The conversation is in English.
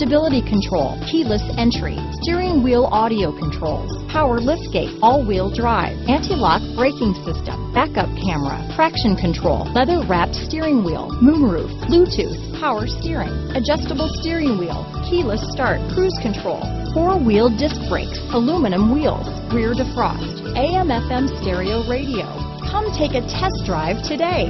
stability control, keyless entry, steering wheel audio controls, power liftgate, all-wheel drive, anti-lock braking system, backup camera, traction control, leather wrapped steering wheel, moonroof, Bluetooth, power steering, adjustable steering wheel, keyless start, cruise control, four-wheel disc brakes, aluminum wheels, rear defrost, AM FM stereo radio. Come take a test drive today.